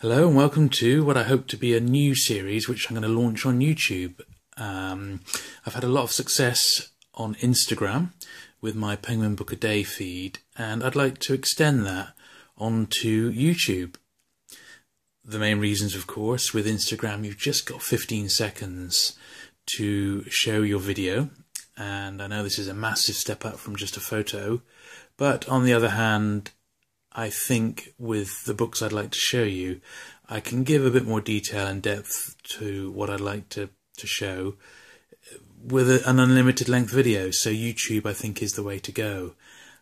Hello and welcome to what I hope to be a new series which I'm going to launch on YouTube. Um, I've had a lot of success on Instagram with my Penguin Book a Day feed and I'd like to extend that onto YouTube. The main reasons, of course, with Instagram you've just got 15 seconds to show your video and I know this is a massive step up from just a photo but on the other hand I think with the books I'd like to show you, I can give a bit more detail and depth to what I'd like to, to show with a, an unlimited length video. So YouTube, I think, is the way to go.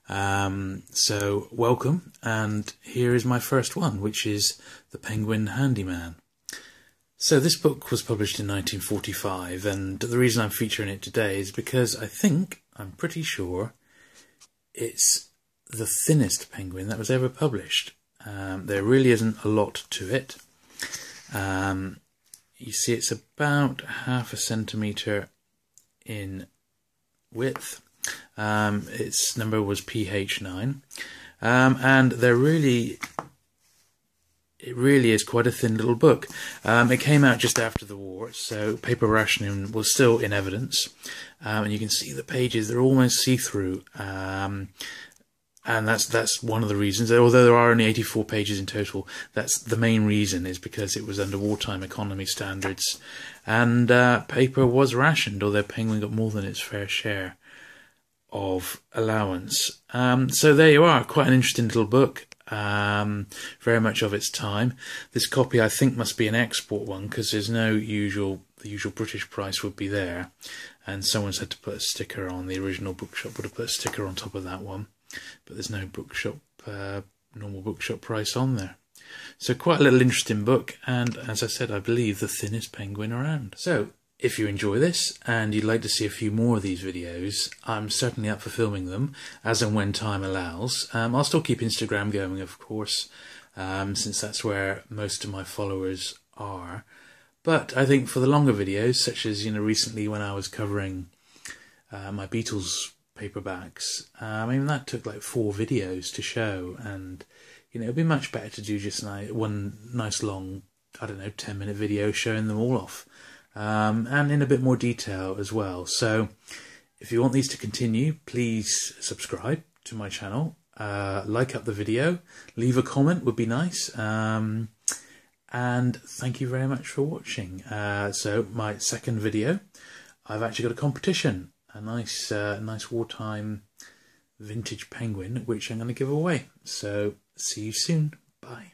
Um, so welcome, and here is my first one, which is The Penguin Handyman. So this book was published in 1945, and the reason I'm featuring it today is because I think, I'm pretty sure, it's the thinnest penguin that was ever published. Um, there really isn't a lot to it. Um, you see, it's about half a centimetre in width. Um, its number was PH9, um, and they're really, it really is quite a thin little book. Um, it came out just after the war, so paper rationing was still in evidence, um, and you can see the pages; they're almost see-through and that's that's one of the reasons. Although there are only 84 pages in total, that's the main reason is because it was under wartime economy standards, and uh, paper was rationed. Although Penguin got more than its fair share of allowance. Um, so there you are, quite an interesting little book. Um, very much of its time. This copy, I think, must be an export one because there's no usual. The usual British price would be there, and someone's had to put a sticker on. The original bookshop would have put a sticker on top of that one but there's no bookshop uh, normal bookshop price on there. So quite a little interesting book, and as I said, I believe the thinnest penguin around. So if you enjoy this and you'd like to see a few more of these videos, I'm certainly up for filming them as and when time allows. Um, I'll still keep Instagram going, of course, um, since that's where most of my followers are. But I think for the longer videos, such as you know recently when I was covering uh, my Beatles paperbacks. Um, I mean, that took like four videos to show, and you know, it'd be much better to do just one nice long, I don't know, 10 minute video showing them all off, um, and in a bit more detail as well. So, if you want these to continue, please subscribe to my channel, uh, like up the video, leave a comment would be nice. Um, and thank you very much for watching. Uh, so, my second video, I've actually got a competition a nice, uh, nice wartime vintage penguin, which I'm going to give away. So see you soon. Bye.